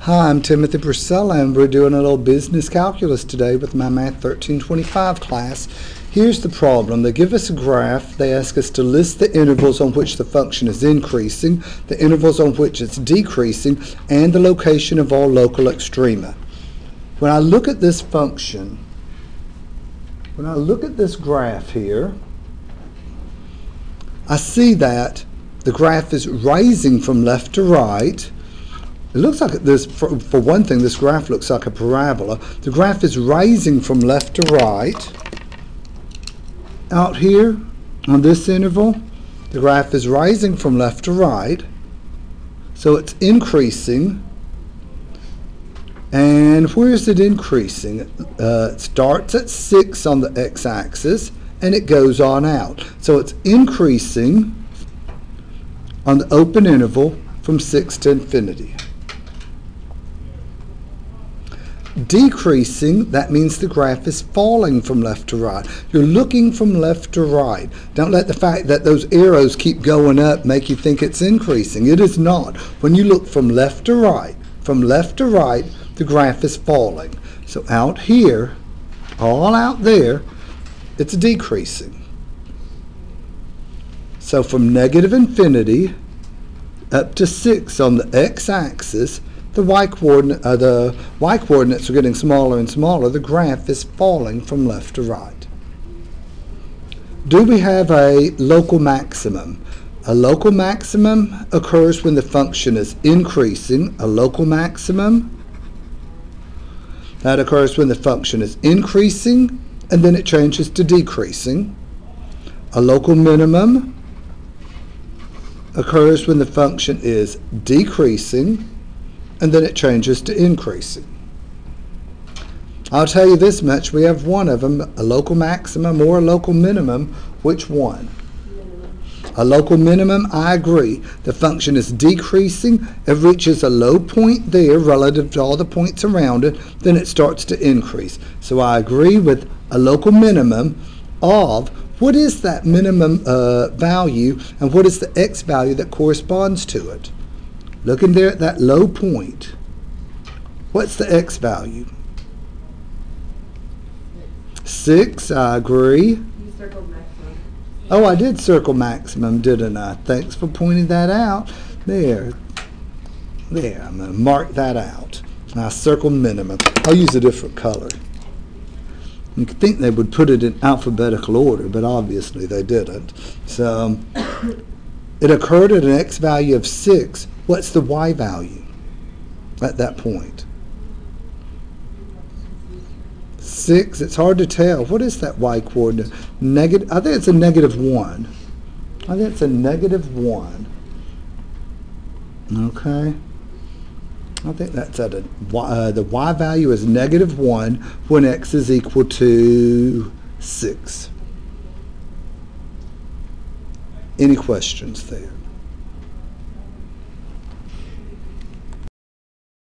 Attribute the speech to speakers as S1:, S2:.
S1: Hi, I'm Timothy Precella, and we're doing a little business calculus today with my Math 1325 class. Here's the problem. They give us a graph. They ask us to list the intervals on which the function is increasing, the intervals on which it's decreasing, and the location of all local extrema. When I look at this function, when I look at this graph here, I see that the graph is rising from left to right. It looks like this, for, for one thing, this graph looks like a parabola. The graph is rising from left to right. Out here on this interval, the graph is rising from left to right. So it's increasing. And where is it increasing? Uh, it starts at 6 on the x-axis and it goes on out. So it's increasing on the open interval from 6 to infinity. Decreasing, that means the graph is falling from left to right. You're looking from left to right. Don't let the fact that those arrows keep going up make you think it's increasing. It is not. When you look from left to right, from left to right, the graph is falling. So out here, all out there, it's decreasing. So from negative infinity up to 6 on the x-axis, the y, coordinate, uh, the y coordinates are getting smaller and smaller. The graph is falling from left to right. Do we have a local maximum? A local maximum occurs when the function is increasing. A local maximum that occurs when the function is increasing and then it changes to decreasing. A local minimum occurs when the function is decreasing and then it changes to increasing. I'll tell you this much, we have one of them, a local maximum or a local minimum. Which one? A local minimum, I agree. The function is decreasing. It reaches a low point there relative to all the points around it. Then it starts to increase. So I agree with a local minimum of what is that minimum uh, value and what is the x value that corresponds to it. Looking there at that low point, what's the x value? 6, I agree.
S2: You circled maximum.
S1: Oh, I did circle maximum, didn't I? Thanks for pointing that out. There. There, I'm going to mark that out. I circle minimum. I'll use a different color. You could think they would put it in alphabetical order, but obviously they didn't. So it occurred at an x value of 6. What's the y value at that point? 6. It's hard to tell. What is that y coordinate? Negative. I think it's a negative 1. I think it's a negative 1. Okay. I think that's at a, uh, the y value is negative 1 when x is equal to 6. Any questions there?